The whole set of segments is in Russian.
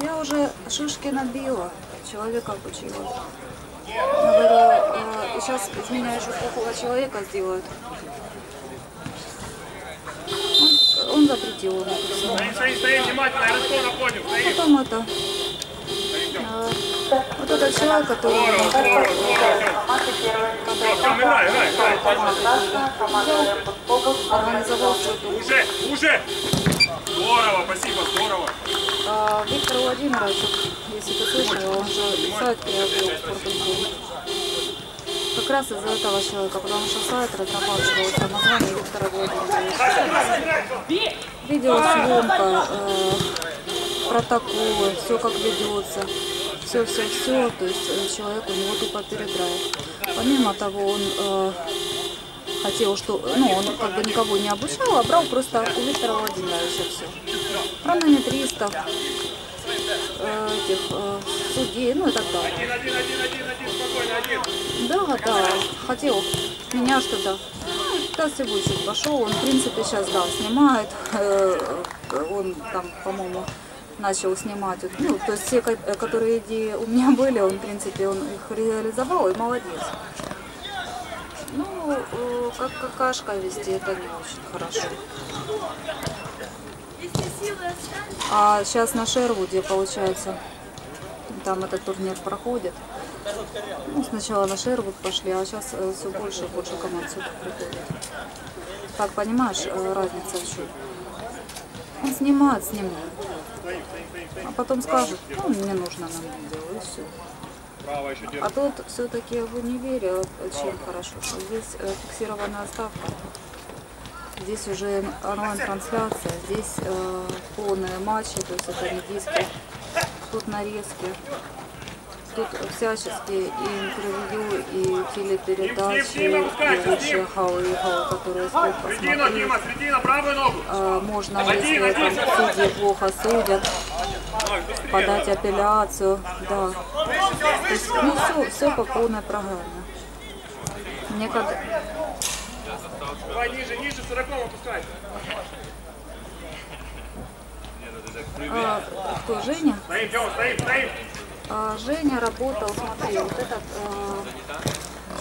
Я уже шишки набила, человека обучила. Говорю, сейчас из меня еще плохого человека сделают. Он, он запретил всё. Стоим, стоим, внимательно, РСО находим, стоим. Потом это, э, вот этот человек, который Уже, уже. Здорово, спасибо, здорово. А, Виктор Владимирович, если ты слышал, он же сайт приобрел в Спорт.инфо. Как раз из-за этого человека, потому что сайт разрабатывался название Виктора Владимировича. Видеосъемка, э, протоколы, все как ведется, все-все-все, то есть э, человек у него тупо передрайв. Помимо того, он э, хотел, что, ну, он как бы никого не обучал, а брал просто у Виктора Владимировича все. Хронометристов, э, этих э, судей, ну и так далее. Да, да, хотел меня что-то. Ну, Дастебучик пошел, он в принципе сейчас, да, снимает, э, он там, по-моему, начал снимать, ну, то есть все, ко- которые идеи у меня были, он, в принципе, он их реализовал, и молодец. Ну, как какашка вести, это не очень хорошо. А сейчас на Шервуде, получается, там этот турнир проходит. Ну, сначала на Шервуд пошли, а сейчас все больше и больше команд сюда приходит. Так, понимаешь, э, разница в чем? Он снимает, снимает. А потом скажет, ну, не нужно нам видео, и все. А тут все-таки в универе э, чем хорошо, что здесь э, фиксированная ставка. Здесь уже онлайн-трансляция, здесь э, полные матчи, то есть это не диски. Тут нарезки. Тут всяческие и интервью, и телепередачи, и лучшие хау-хау, которые стоит посмотреть. А, Можно, если там судьи плохо судят, подать апелляцию, да. То есть, ну, все, все по полной программе. Мне как Давай ниже, ниже, 40 опускай. а, кто, Женя? Стоим, Тёма, стоим, стоим. А, Женя работал, смотри, вот этот э,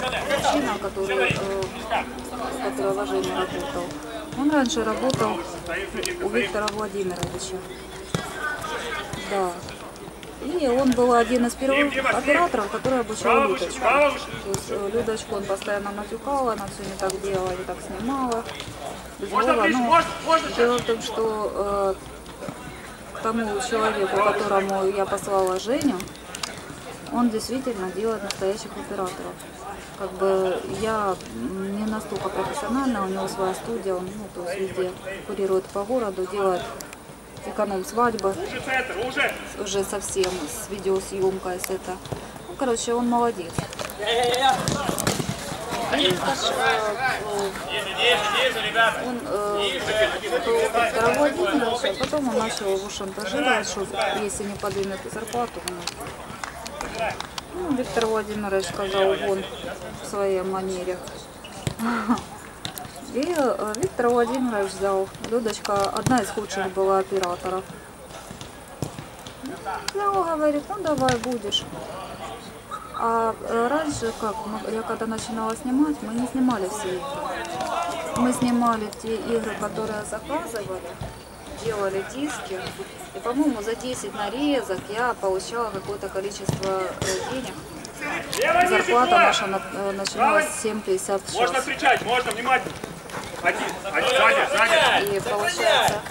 мужчина, который, э, которого Женя работал, он раньше работал у Виктора Владимировича. Да. И он был один из первых операторов, который обучал Людочку. То есть э, Людочку он постоянно матюкал, она все не так делала, не так снимала. Ближе, но можно. Дело в том, что э, тому человеку, которому я послала Женю, он действительно делает настоящих операторов. Как бы я не настолько профессиональна, у него своя студия, он ну, то есть везде курирует по городу, делает эконом свадьбы, Уже совсем с видеосъемкой, с это. Ну, короче, он молодец. И. Он Виктора Владимировича, а потом он начал его шантажировать, что если не поднимет зарплату, он... ну, Виктор Владимирович сказал вон в своей манере. И э, Виктор Владимирович взял. Людочка одна из худших была операторов. Взял, говорит, ну давай будешь. А раньше, как, я когда начинала снимать, мы не снимали все игры. Мы снимали те игры, которые заказывали, делали диски. И, по-моему, за 10 нарезок я получала какое-то количество э, денег. Зарплата наша на- э, начиналась с 7,50 в Можно час. встречать, можно, внимательно. Один, один, сзади, сзади. И получается,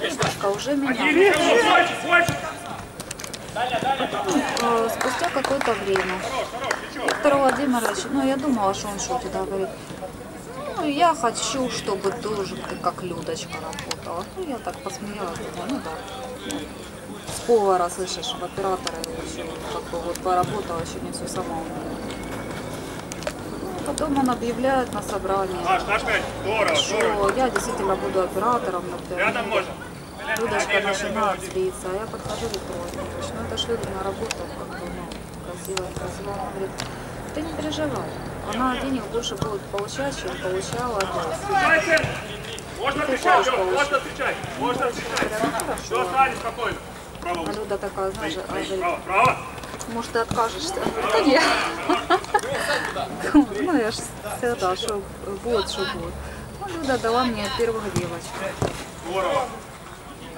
Людочка уже меня. Э, Спустя какое-то время Виктор Владимирович, ну я думала, что он шутит, да, говорит, ну я хочу, чтобы тоже ты как Людочка работала. Ну я так посмеялась, думаю, ну да. С повара, слышишь, в оператора еще как бы вот поработала, еще не все сама умею. Потом он объявляет на собрании, Наш, наш. Здорово, здорово. что я действительно буду оператором, например. Рядом можно. Людочка начинает злиться, а я подхожу Виктору Владимировичу, ну это ж Людина работа, как бы, ну, красиво, красиво. Он говорит, ты не переживай, она денег больше будет получать, чем получала. Давай центр. Можно встречать, Лёш, можно встречать, можно встречать. Все, стали спокойно. Право. А Люда такая, знаешь, а, Право, право. Может, ты откажешься? Да нет. Ну, я ж всегда, что будет, что будет. Ну, Люда дала мне девочек. Здорово.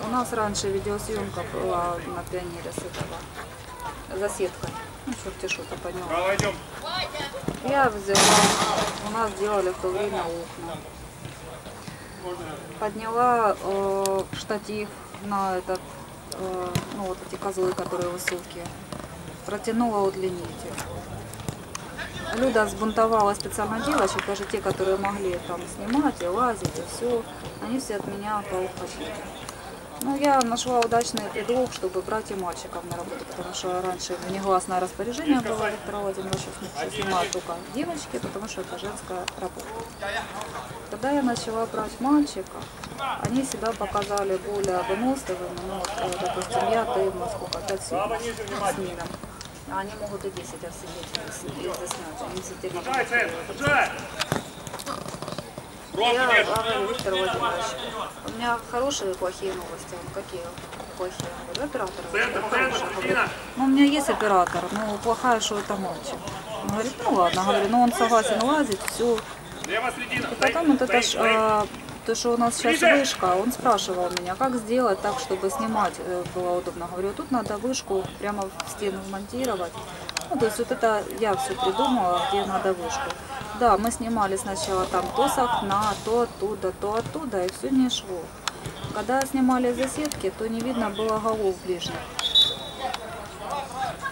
У нас раньше видеосъемка была на пионере с этого, за сеткой. Ну, черти что то поняла. Право идем. Я взяла, у нас делали в то время окна. Подняла э, штатив на этот, э, ну вот эти козлы, которые высокие. Протянула удлинитель. Люда сбунтовала специально девочек, даже те, которые могли там снимать и лазить, и все. Они все от меня поуходили. Ну, я нашла удачный предлог, чтобы брать и мальчиков на работу, потому что раньше негласное распоряжение было Виктора Владимировича, что снимают только девочки, потому что это женская работа. Когда я начала брать мальчиков, они себя показали более выносливыми, ну, вот, э, допустим, я, ты, сколько, 5 с Нидом. А они могут и 10 отсидеть и заснять, они сидели. Я говорю, Виктор Владимирович, у меня хорошие и плохие новости. Какие плохие? Оператор. Ну, у меня есть оператор, но плохая, что это мальчик. Он говорит, ну ладно, говорю, ну он согласен лазить, все. И потом вот это ж, а, то, что у нас сейчас вышка, он спрашивал меня, как сделать так, чтобы снимать э, было удобно. Говорю, тут надо вышку прямо в стену вмонтировать. Ну, то есть вот это я все придумала, где надо вышку. Да, мы снимали сначала там то с окна, то оттуда, то оттуда, и все не шло. Когда снимали засетки, то не видно было голов ближних.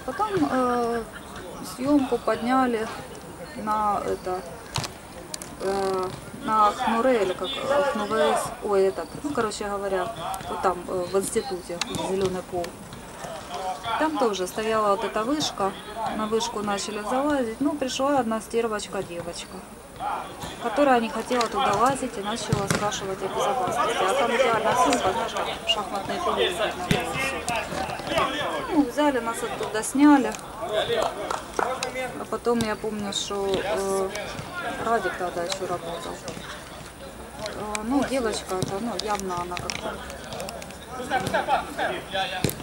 Потом э, съемку подняли на это э, на Хнуре или как ХНУВС, ой, этот, ну, короче говоря, вот там э, в институте, зеленый пол. Там тоже стояла вот эта вышка, на вышку начали залазить, ну, пришла одна стервочка девочка, которая не хотела туда лазить и начала спрашивать о безопасности. А там идеальная съемка, знаешь, как шахматные всё. Ну, взяли нас оттуда, сняли. А потом я помню, что э, Радик тогда еще работал. Э, ну, девочка, это, ну, явно она как-то...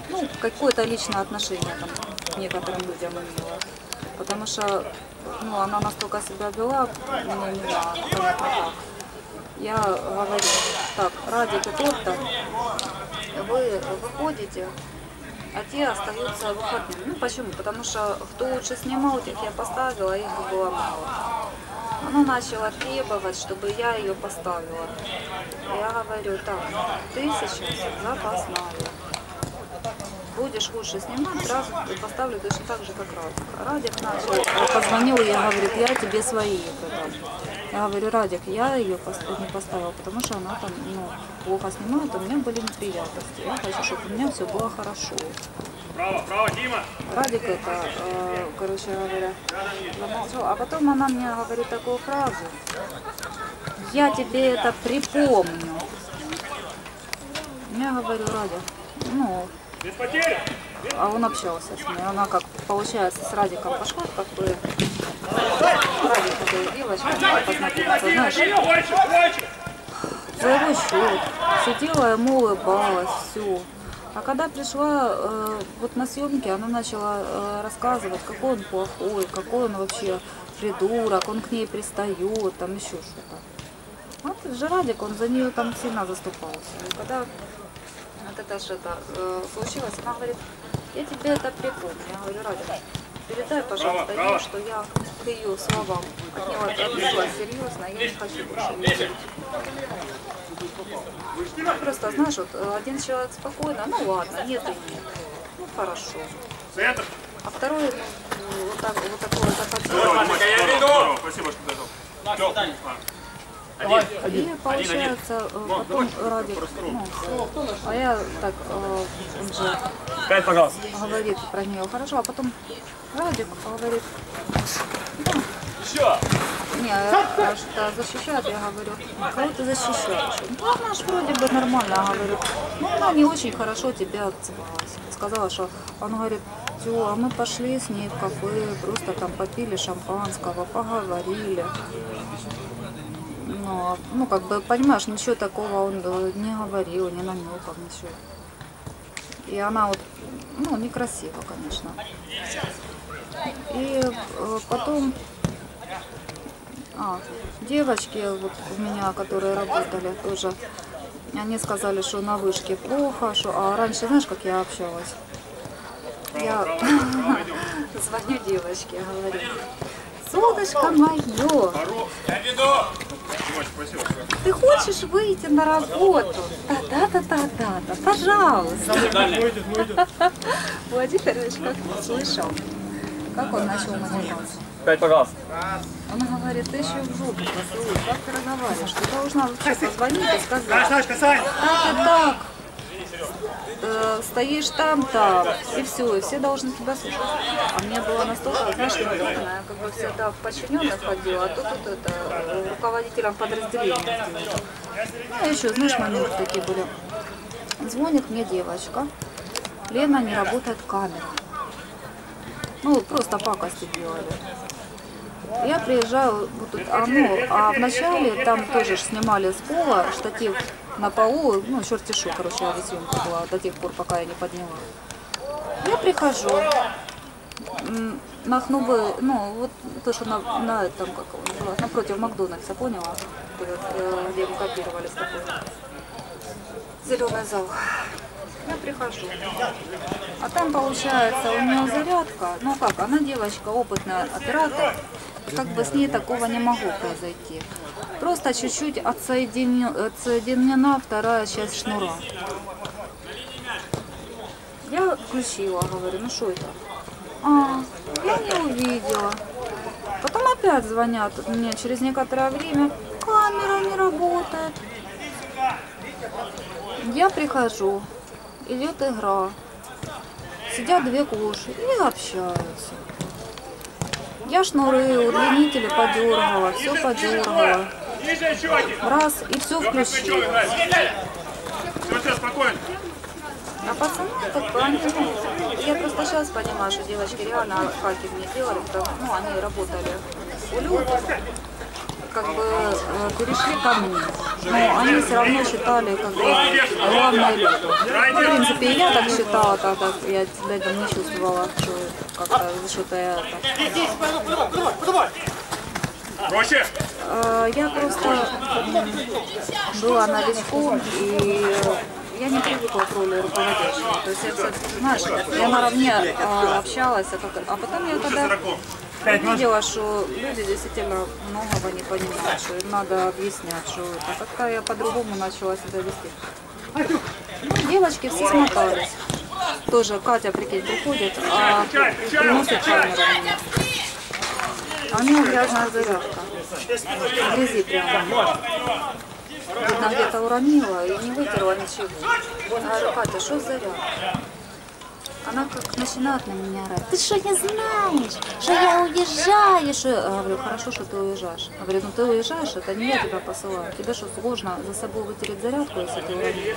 Ну, какое-то личное отношение там к некоторым людям имела. Потому что ну, она настолько себя вела, мне не знаю, понятно. Я говорю, так, Радик и Торта, вы выходите, а те остаются выходными. Ну почему? Потому что кто лучше снимал, тех я поставила, их было мало. Она начала требовать, чтобы я ее поставила. Я говорю, так, ты сейчас запасная. Будешь лучше снимать, сразу поставлю точно так же, как Радик. Радик начал, позвонил, я говорю, я тебе свои продам. Я говорю, Радик, я ее не поставила, потому что она там ну, плохо снимает, у меня были неприятности. Я хочу, чтобы у меня все было хорошо. Право, право, Дима. Радик это, э, короче говоря, замолчал. А потом она мне говорит такую фразу. Я тебе это припомню. Я говорю, Радик, ну, а он общался с ней. Она как, получается, с Радиком пошла, как бы, Радик девочкой, она познакомиться, знаешь, за его счет. Сидела ему улыбалась, все. А когда пришла э, вот на съемки, она начала э, рассказывать, какой он плохой, какой он вообще придурок, он к ней пристает, там еще что-то. Вот же Радик, он за нее там сильно заступался. И когда вот это что-то э, случилось, она говорит, я тебе это припомню. Я говорю, Радик, передай, пожалуйста, ей, что я к ее словам от него отнеслась серьезно, я не хочу больше видеть. Ну, Просто, знаешь, вот э, один человек спокойно, ну ладно, нет и нет. Ну хорошо. Центр. А второй, ну, вот, так, вот Дима, здорово. Спасибо, что дошел. И получается, э, потом Радик, ну, а я так, э, он же Пять, пожалуйста. говорит про нее хорошо, а потом Радик говорит. Не, а что защищает, я говорю, кого ты защищаешь? Ну, она ж вроде бы нормально, я говорю, ну, она не очень хорошо тебя отзывалась. Сказала, что, он говорит, Тё, а мы пошли с ней в кафе, просто там попили шампанского, поговорили. Ну, ну, как бы, понимаешь, ничего такого он э, не говорил, не намекал, ничего. И она вот, ну, некрасиво, конечно. И э, потом, а, девочки вот у меня, которые работали тоже, они сказали, что на вышке плохо, что, а раньше, знаешь, как я общалась? Я звоню девочке, говорю, солнышко мое, ты хочешь выйти на работу? Да-да-да-да-да, пожалуйста. Владимирович как слышал, как он начал материться. Пять, пожалуйста. Он говорит, ты еще в жопу поцелуй, как ты разговариваешь? Ты должна позвонить и сказать, так и так, Э, стоишь там, там, и все, и все должны тебя слушать. А мне было настолько, знаешь, неудобно, я как бы всегда в подчиненных ходила, а тут вот это, руководителем подразделения. Ну, еще, знаешь, моменты такие были. Звонит мне девочка, Лена, не работает камера. Ну, просто пакости делали. Я приезжаю, вот тут, а, ну, а вначале там тоже снимали с пола штатив на полу, ну, черти шо, короче, съемка была до тех пор, пока я не подняла. Я прихожу, на Хнубы, ну, вот то, что на, на этом, как он называется, напротив Макдональдса, поняла? Э, Где мы копировали с тобой. Зеленый зал. Я прихожу. А там получается у нее зарядка. Ну как, она девочка, опытная оператор. Как бы с ней такого не могло произойти. Просто чуть-чуть отсоединю- отсоединена вторая часть шнура. Я включила, говорю, ну что это? А, я не увидела. Потом опять звонят мне через некоторое время. Камера не работает. Я прихожу, идет игра. Сидят две коши и общаются. Я шнуры, удлинители подергала, все подергала. Раз, и все спокойно. А пацаны, как бы, они, я просто сейчас понимаю, что девочки реально хаки мне делали, потому, ну, они работали у как бы э, перешли ко мне. Но они все равно считали, как бы, главной. В принципе, и я так считала тогда, я тогда не чувствовала, что как-то что-то я так. Э, Я просто была новичком, и я не привыкла к роли руководящего. То есть я, знаешь, я наравне э, общалась, а, как- а потом я когда увидела, что люди действительно многого не понимают, что им надо объяснять, что это. Как-то я по-другому начала себя вести. Ну, девочки все смотались. Тоже Катя, прикинь, приходит, а приносит камеру мне. А у нее грязная зарядка. Грязи прямо. Видно, где-то уронила и не вытерла ничего. Я говорю, Катя, что за зарядка? Она как начинает на меня орать. Ты что, не знаешь, что я уезжаю? Что... Я говорю, хорошо, что ты уезжаешь. Я говорю, ну ты уезжаешь, это не я тебя посылаю. Тебе что, сложно за собой вытереть зарядку, если ты уронил?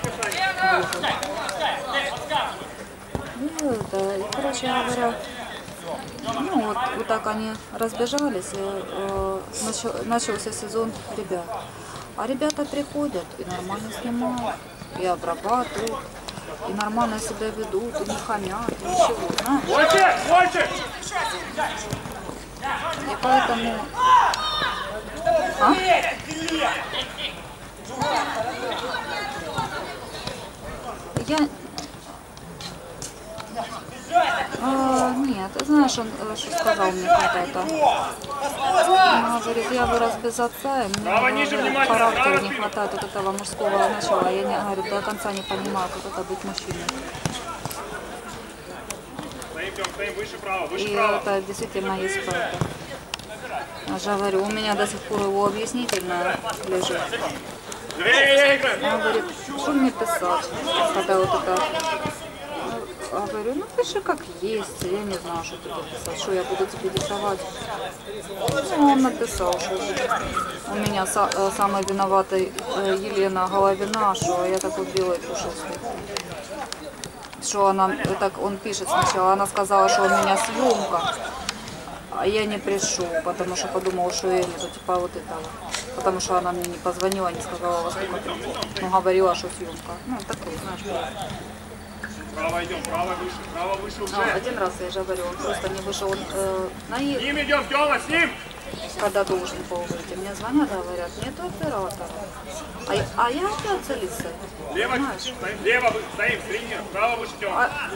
И, это, и, короче говоря, ну вот, вот так они разбежались, и э, начал- начался сезон ребят. А ребята приходят и нормально снимают, и обрабатывают, и нормально себя ведут, и не хамят, и ничего, знаешь. Больше! Больше! И поэтому... А? Я... А, нет, знаешь, он э, что сказал мне когда-то? Он говорит, я вырос без отца, и мне характера не хватает вот этого мужского начала. Я не, говорю, до конца не понимаю, как это быть мужчиной. И это действительно есть это. Я же говорю, у меня до сих пор его объяснительное лежит. Он говорит, что мне писать, когда вот это... Говорю, ну пиши как есть, я не знаю, что тебе писать, что я буду тебе диктовать. Ну, он написал, что у меня э, самый виноватый э, Елена Головина, что я такой белый пушистый. Что она, э, так он пишет сначала, она сказала, что у меня съемка, а я не пришел, потому что подумал, что я нету, типа вот этого. Потому что она мне не позвонила, не сказала, во сколько прийти. Ну, говорила, что съемка. Ну, такой, знаешь. Право идем, право выше, право выше уже. один раз, я же говорю, он просто не вышел. Он, э, на С ним идем, Тёма, с ним. когда должен был выйти. Мне звонят, говорят, нету оператора. А, я- а я опять Алисой. Лево, стоим, лево стоим, тренер, право выше, Тёма. А,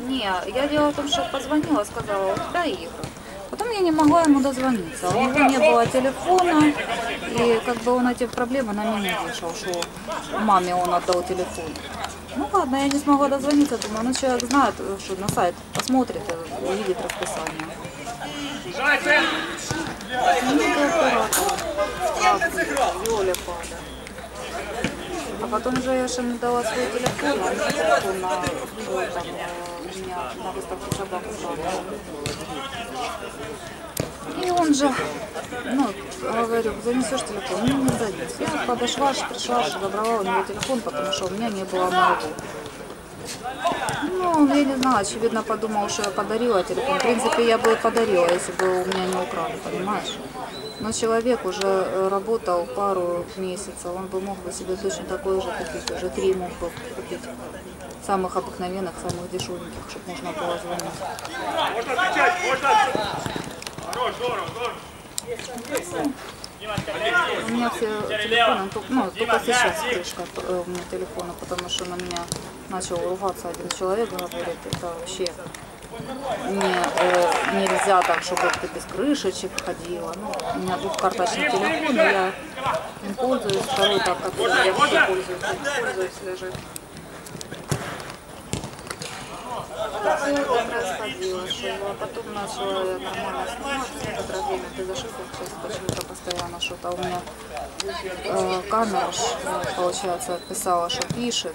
не, я дело в том, что позвонила, сказала, у тебя игры. Потом я не могла ему дозвониться. У него не было телефона, и как бы он эти проблемы на меня вешал, что маме он отдал телефон. Ну ладно, я не смогла дозвониться, думаю, ну человек знает, что на сайт посмотрит увидит расписание. А потом же я же ему дала свой телефон, а меня телефон на, э, там, э, у меня на выставке собак. И он же, ну, говорю, занесешь телефон, ну не занес. Я подошла, пришла, забрала у него телефон, потому что у меня не было моего. Ну, я не знаю, очевидно подумал, что я подарила телефон. В принципе, я бы и подарила, если бы у меня не украли, понимаешь? Но человек уже э, работал пару месяцев, он бы мог бы себе точно такой же купить, уже три мог бы купить. Самых обыкновенных, самых дешевеньких, чтобы можно было звонить. Можно отвечать, можно. У меня все телефоны, только- ну, только сейчас крышка э, у меня телефона, потому что на меня начал ругаться один человек, говорит, это вообще не, э, нельзя так, чтобы ты без крышечек ходила. Ну, у меня двухкарточный телефон, я им пользуюсь, второй так, как я пользуюсь, пользуюсь лежит. Что я потом начала нормально снимать, некоторое время ты зашифров, сейчас почему-то постоянно что-то у меня э, камера, э, получается, писала, что пишет,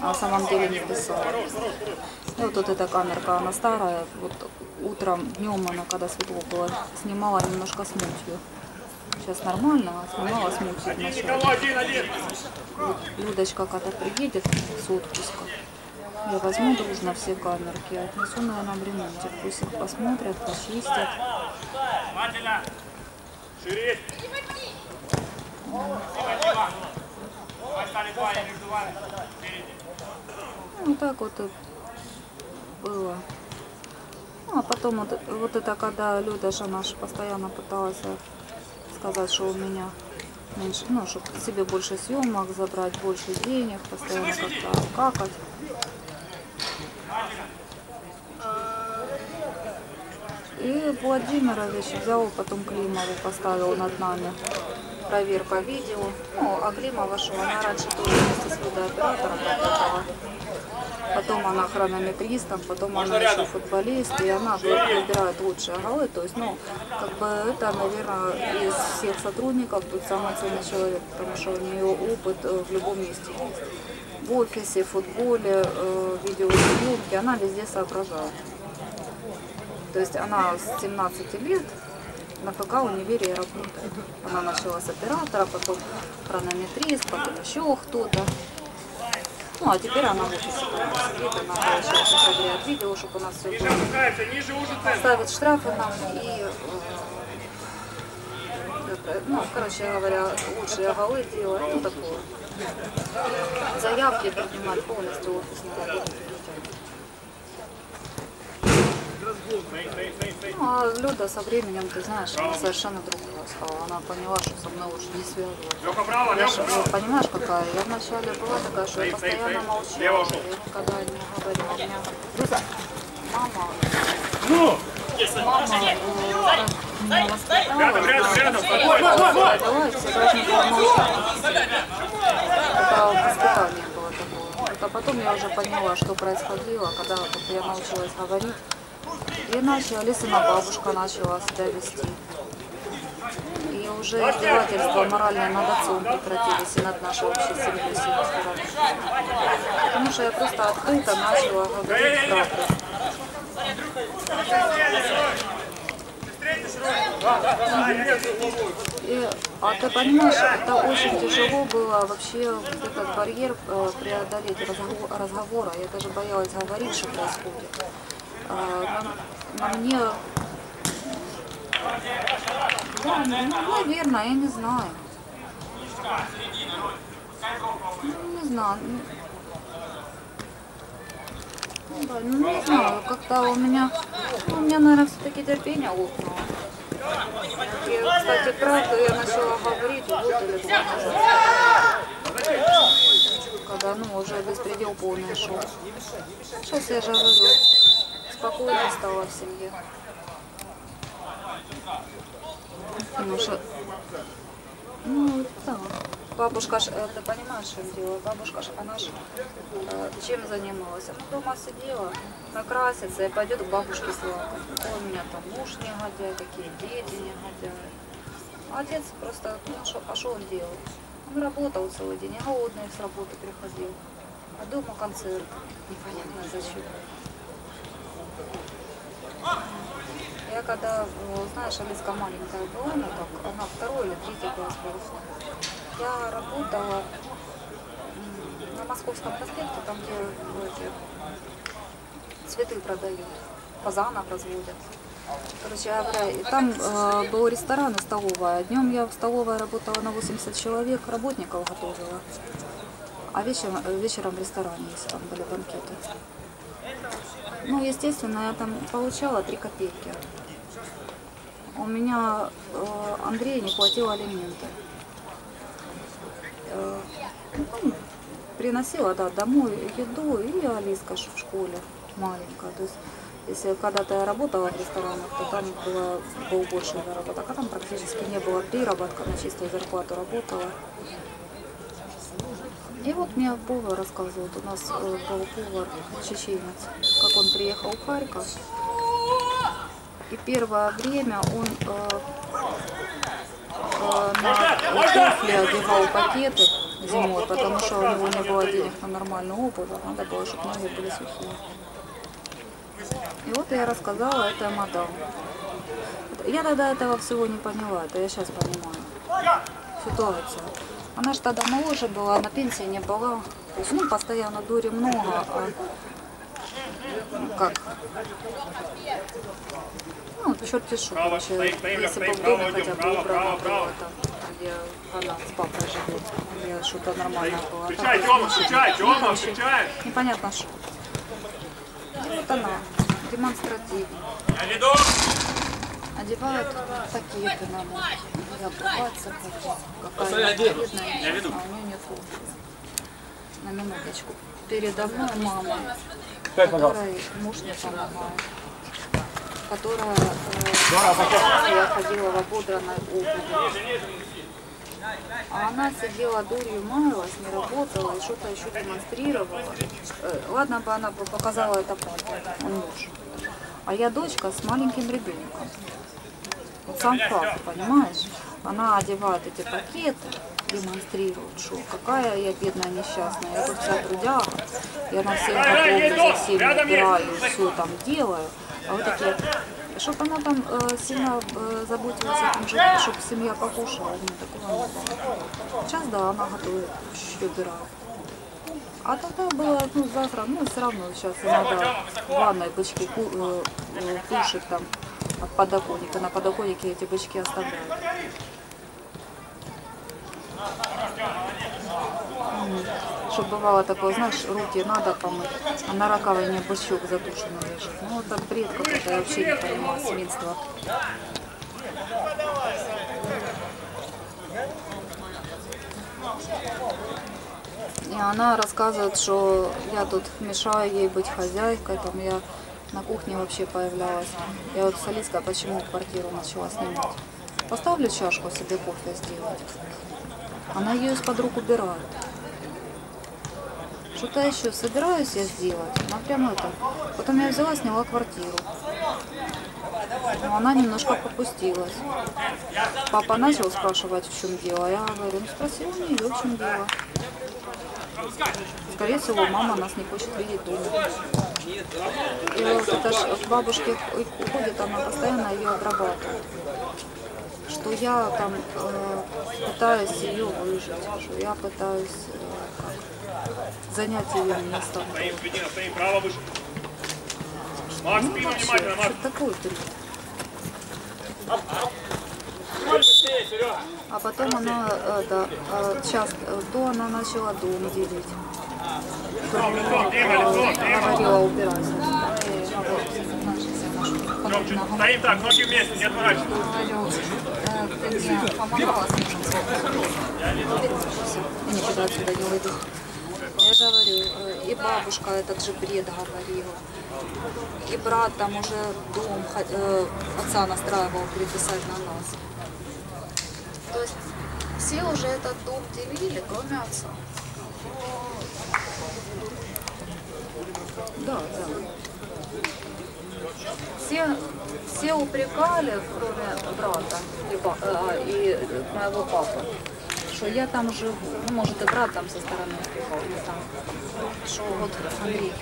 а на самом деле не писала. И вот, вот эта камерка, она старая, вот утром, днем она, когда светло было, снимала немножко с мутью. Сейчас нормально, а снимала с мутью вначале. Один. Людочка, когда приедет с отпуска, я возьму дружно все камерки, отнесу, наверное, в ремонте. Пусть их посмотрят, почистят. Ну, так вот и было. Ну, а потом вот, вот это, когда Люда наша постоянно пыталась сказать, что у меня меньше, ну, чтобы себе больше съемок забрать, больше денег, постоянно как-то какать. И Владимирович взял, потом Климову поставил над нами проверка видео. Ну, а Климова что, она раньше тоже вместе с видеооператором работала. Потом она хронометристом, потом она еще футболист, и она выбирает лучшие голы. То есть, ну, как бы это, наверное, из всех сотрудников тут самый ценный человек, потому что у нее опыт э, в любом месте есть. В офисе, в футболе, э, видеосъемке, она везде соображает. То есть она с 17 лет на ФК универе работает. Она начала с оператора, потом хронометрист, потом еще кто-то. Ну, а теперь она в офисе сидит, она, получается, проверяет видео, чтобы у нас все было. Ставит штрафы нам и, э, ну, короче говоря, лучшие голы делать, ну, такое. Заявки принимать полностью офисную работу. Ну, а Люда со временем, ты знаешь, она совершенно другая стала. Она поняла, что со мной лучше не право, Я ну, понимаешь, какая? Я вначале была такая, что я постоянно молчала. Я никогда не говорила. Меня мама, Ну! мама. Рядом, рядом, рядом. она дала, и Это воспитание было такое. Вот, а потом я уже поняла, что происходило, когда вот я научилась говорить. И иначе Алисина бабушка начала себя вести. И уже издевательства моральные над отцом прекратились и над нашей общей семьей. Потому что я просто открыто начала говорить правду. А ты понимаешь, это очень тяжело было вообще этот барьер э, преодолеть разговор- разговора. Я даже боялась говорить, что происходит. А, на, на мне... Да, ну, наверное, я не знаю. Ну, не знаю. ну, Да, ну, не знаю, как-то у меня, ну, у меня, наверное, все-таки терпение лопнуло. Кстати, правду я начала говорить год или. Когда, ну, уже беспредел полный шел. Сейчас я же говорю, спокойно стало в семье. Потому что, ну, да. Бабушка ж, э, ты понимаешь, что дело? Бабушка ж, она ж э, чем занималась? Она дома сидела, накрасится и пойдет к бабушке с лапой. Ой, у меня там муж негодяй, такие дети негодяи. А отец просто, ну, шо, а что он делал? Он работал целый день, голодный с работы приходил. А дома концерт. Непонятно зачем. Я когда, э, знаешь, Алиска маленькая была, ну так, она второй или третий класс выросла. Я работала на Московском проспекте, там, где эти цветы продают, фазанов разводят. Короче говоря, там э, был ресторан и столовая. Днем я в столовой работала на 80 человек, работников готовила. А вечером, э, вечером в ресторане, если там были банкеты. Ну, естественно, я там получала 3 копейки. У меня э, Андрей не платил алименты. Э, приносила, да, домой еду и Алиска в школе маленькая. То есть, если когда-то я работала в ресторанах, то там было, был больше заработок, а там практически не было приработка, на чистую зарплату работала. И вот мне повар рассказывает, у нас э, был повар чеченец, как он приехал в Харьков. И первое время он э, на туфли одевал пакеты зимой, потому что у него не было денег на нормальную обувь, а надо было, чтобы ноги были сухие. И вот я рассказала это мадам. Я тогда этого всего не поняла, это я сейчас понимаю. Ситуацию. Она же тогда моложе была, на пенсии не была. То есть, ну, постоянно дури много, а ну, как? Ну, черти стоит, если бы стоит, в доме право, хотя бы право. было, там, где она с папой живет, где что-то нормальное было. А Встречай, Тёма, встречай, Тёма, встречай. Непонятно что. И вот она, демонстративно. Я веду. Одевают пакеты на ноги. Я обуваться какая бедная, Я веду. а у нее нет обуви. На минуточку. Передо мной мама, которой муж не помогает. Которая э, я ходила в ободранной обуви. А она сидела дурью, маялась, не работала и что-то еще демонстрировала. Э, Ладно бы она показала это папе, он муж. А я дочка с маленьким ребенком. Вот сам факт, понимаешь? Она одевает эти пакеты, демонстрирует, что какая я бедная несчастная, я тут вся трудяга, я на всех готовлю, за всеми убираю, все там делаю. А вы такие, чтобы она там э, сильно э, заботилась о том, чтобы семья покушала, ну, такого не было. Сейчас, да, она готовит, чуть-чуть. А тогда было, ну, завтра, ну, все равно сейчас иногда в ванной бычки ку- э, э, кушать там от подоконника. На подоконнике эти бычки оставляют. Чтобы бывало такое, знаешь, руки надо помыть, а на раковине бычок задушенный лежит. Ну, это бред какой-то, я вообще не понимаю свинства. И она рассказывает, что я тут мешаю ей быть хозяйкой, там я на кухне вообще появлялась. Я вот с Алиской почему квартиру начала снимать. Поставлю чашку себе кофе сделать. Она ее из-под рук убирает. Что-то еще собираюсь я сделать. Она прям это. Потом я взяла, сняла квартиру. Но она немножко попустилась. Папа начал спрашивать, в чем дело. Я говорю, ну спроси у нее, в чем дело. Скорее всего, мама нас не хочет видеть дома. И вот это ж к бабушке уходит, она постоянно ее обрабатывает. Что я там э, пытаюсь ее выжить, что я пытаюсь э, место. Стоим, Кретина, стоим, право выше. Макс, Ну вообще, внимательно, Макс. что такое Серега. А потом она, это, э, часто, то она начала дом делить. говорила убирайся. Ромчик, стоим так, ноги вместе, не отворачивайся. Э, ты мне помогала с этим Я никуда отсюда не уйду. Говорю, э, и бабушка этот же бред говорила. И брат там уже дом э, отца настраивал переписать на нас. То есть все уже этот дом делили, кроме отца. Да, да. Все, все упрекали, кроме брата и, э, и моего папы, что я там живу. Ну, может, и брат там со стороны упрекал, не знаю. Что вот Андрей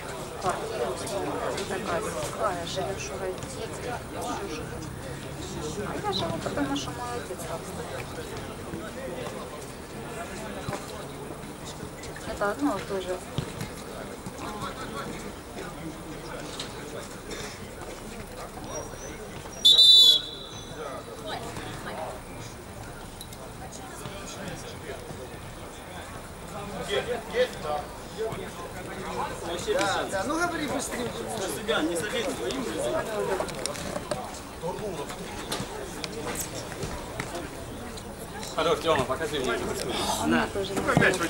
квартиру снимал, и такая, какая живешь у родителей. А я живу, отец там стоит. Это одно Да, ну говори быстрее. Хорош, Тёма, покажи мне. Она тоже не знает.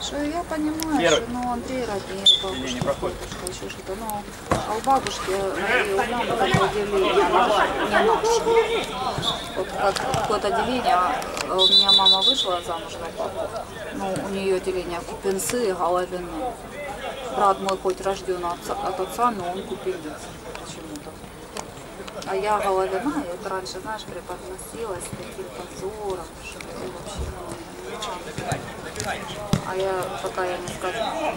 Что я понимаю, что ну, Андрей роднее, бабушка, бабушка, еще что-то. Ну, а у бабушки, и у мамы такое деление, оно не наше. Вот как какое-то деление, а у меня мама вышла замуж за папу, ну, у нее деление купенцы и головины. Брат мой хоть рожден отца- от отца, но он купенец почему-то. А я головина, и это раньше, знаешь, преподносилась таким позором, что это вообще... А я, пока я не сказала.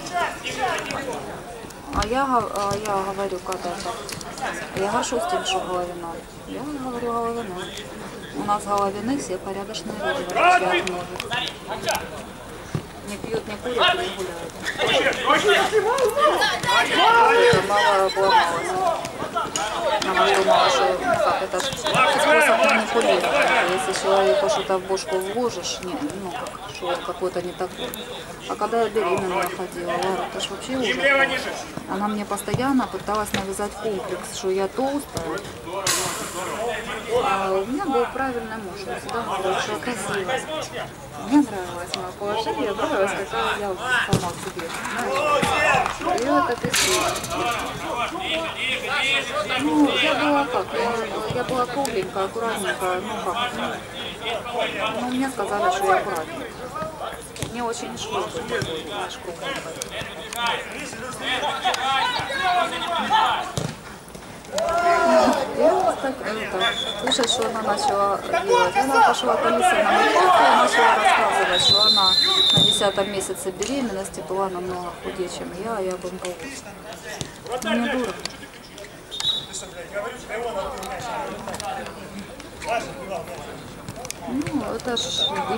А я, гов- а я говорю, когда это, я горжусь тем, что головина. Я говорю головина. У нас головины все порядочные люди, в отличие от многих. Не пьют, не курят и не гуляют. Это мало обломалось. Она думала, что как, это способ манипулирования. Если человеку что-то в бошку вложишь, не, ну как, что он какой-то не такой. А когда я беременная ходила, Лара, это ж вообще ниже. Она мне постоянно пыталась навязать комплекс, что я толстая. А у меня был правильный муж, он всегда говорил, что я. Мне нравилось мое положение, нравилось, какая я сама в себе. Знаешь? И вот это Ну, я была как, я, была кругленькая, аккуратненькая, ну как, ну, ну, мне сказали, что я аккуратненькая. Мне очень шло такой, знаешь, кругленькой. Я вот так, это, слушать, что она начала делать. Она пошла к Алисе на морковку и начала рассказывать, что она на десятом месяце беременности была намного худее, чем я, а я бомбовалась. Ну, не дура. Ну, это ж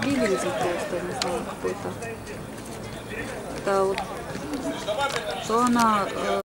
дебилизм просто, не знаю, какой-то. Это вот, то она э,